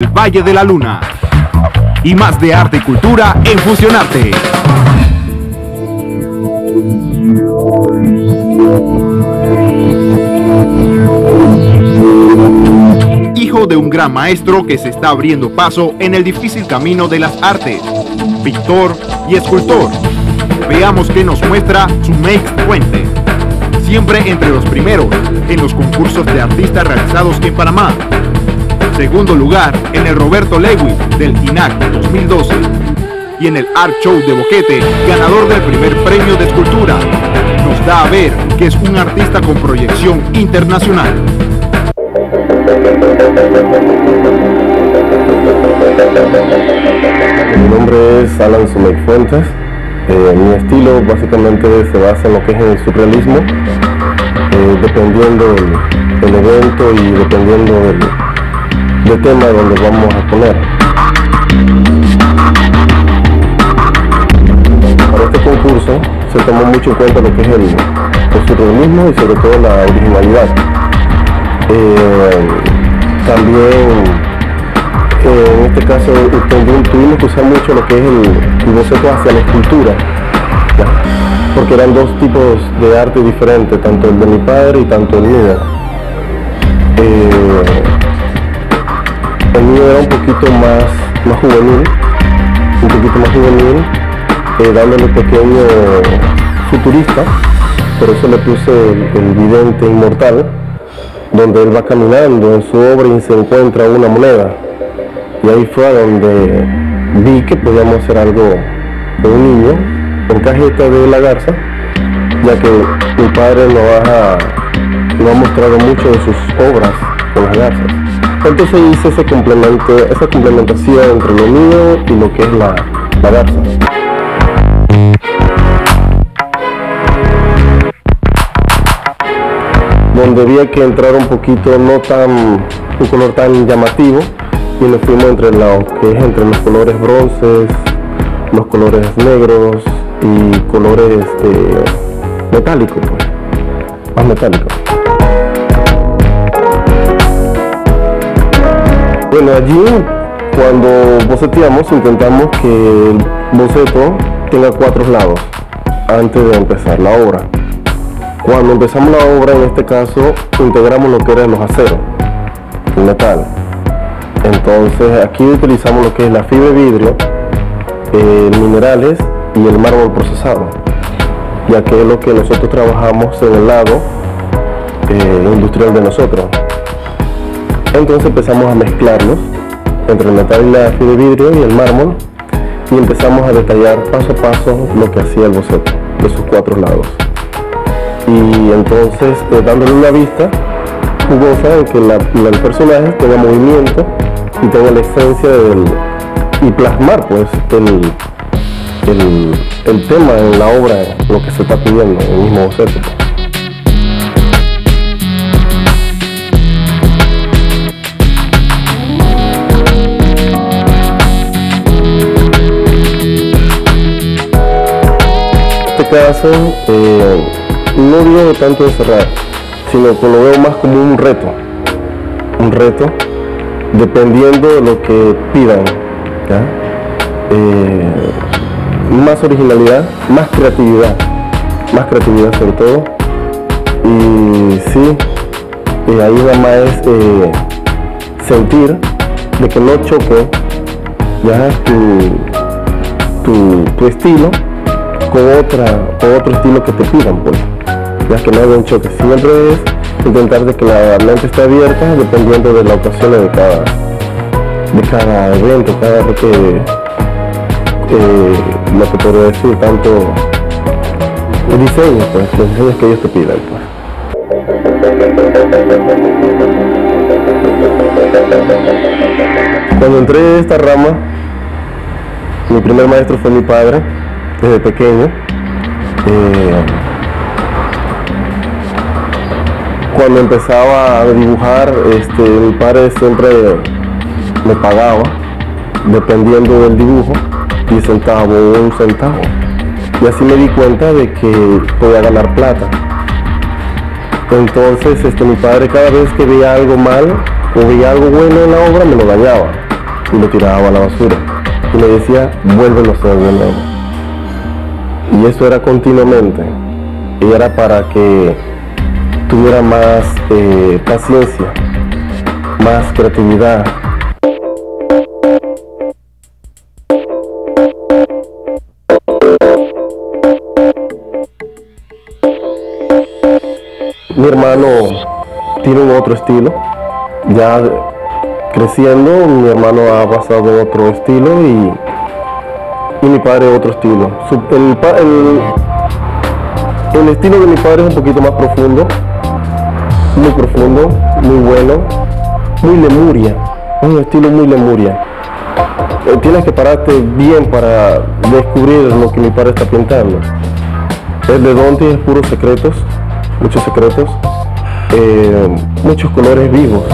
El Valle de la Luna. Y más de arte y cultura en Fusionarte. Hijo de un gran maestro que se está abriendo paso en el difícil camino de las artes, pintor y escultor. Veamos qué nos muestra su Make Fuente. Siempre entre los primeros en los concursos de artistas realizados en Panamá. Segundo lugar en el Roberto Lewis del INAC 2012. Y en el Art Show de Boquete, ganador del primer premio de escultura. Nos da a ver que es un artista con proyección internacional. Mi nombre es Alan Sumey Fuentes. Eh, mi estilo básicamente se basa en lo que es el surrealismo, eh, dependiendo del, del evento y dependiendo del, del tema donde vamos a poner. Para este concurso se tomó mucho en cuenta lo que es el, surrealismo y sobre todo la originalidad. Eh, también eh, en este caso tuvimos que usar mucho lo que es el, el boceto hacia la escultura, porque eran dos tipos de arte diferentes, tanto el de mi padre y tanto el mío. Eh, el mío era un poquito más, más juvenil, un poquito más juvenil, eh, dándole pequeño futurista, por eso le puse el, vidente inmortal, donde él va caminando en su obra y se encuentra una moneda. Y ahí fue a donde vi que podíamos hacer algo de un niño en cajeta de la garza, ya que mi padre nos ha, nos ha mostrado mucho de sus obras con las garzas. Entonces hice ese esa complementación entre lo mío y lo que es la, la. Donde había que entrar un poquito, no tan, un color tan llamativo, y nos fuimos entre lo que es entre los colores bronces, los colores negros y colores este, metálicos, pues, más metálicos. Bueno, allí cuando boceteamos intentamos que el boceto tenga cuatro lados antes de empezar la obra. Cuando empezamos la obra, en este caso, integramos lo que eran los aceros, el metal. Entonces aquí utilizamos lo que es la fibra de vidrio, eh, minerales y el mármol procesado, ya que es lo que nosotros trabajamos en el lado eh, industrial de nosotros. Entonces empezamos a mezclarlos entre el la fibra de vidrio y el mármol y empezamos a detallar paso a paso lo que hacía el boceto de sus cuatro lados. Y entonces eh, dándole una vista jugosa de que el personaje tenga movimiento y tenga la esencia del y plasmar pues el, el, el tema en la obra, lo que se está pidiendo, el mismo boceto. Caso, eh, no digo tanto de cerrar, sino que lo veo más como un reto. Un reto dependiendo de lo que pidan. Eh, más originalidad, más creatividad, más creatividad sobre todo. Y sí, eh, ahí nada más es sentir de que no choque ya tu, tu, tu estilo con otra con otro estilo que te pidan pues. Ya que no haya un choque. Siempre es intentar de que la mente esté abierta dependiendo de la ocasión de cada de cada evento cada vez que eh, lo que podría decir tanto el diseño pues los diseños que ellos te pidan pues. Cuando entré a esta rama mi primer maestro fue mi padre desde pequeño Eh, cuando empezaba a dibujar, este, mi padre siempre me pagaba, dependiendo del dibujo, 10 centavos o un centavo. Y así me di cuenta de que podía ganar plata. Entonces, este, mi padre cada vez que veía algo mal o veía algo bueno en la obra, me lo dañaba. y lo tiraba a la basura. Y me decía, vuélvelo a hacer de nuevo. Y eso era continuamente. Era para que tuviera más eh, paciencia, más creatividad. Mi hermano tiene un otro estilo. Ya creciendo, mi hermano ha pasado otro estilo y, y mi padre otro estilo. El- el estilo de mi padre es un poquito más profundo, muy profundo, muy bueno, muy lemuria, un estilo muy lemuria. Eh, Tienes que pararte bien para descubrir lo que mi padre está pintando. El de Dante es puros secretos, muchos secretos, eh, muchos colores vivos,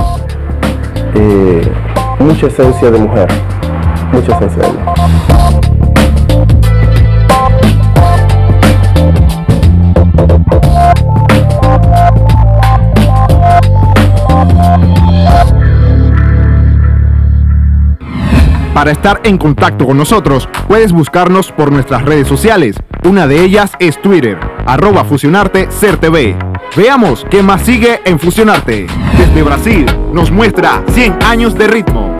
eh, mucha esencia de mujer, mucha esencia de mujer. Para estar en contacto con nosotros, puedes buscarnos por nuestras redes sociales. Una de ellas es Twitter, arroba Fusionarte CERTV. Veamos qué más sigue en Fusionarte. Desde Brasil nos muestra 100 años de ritmo.